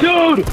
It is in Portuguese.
Dude!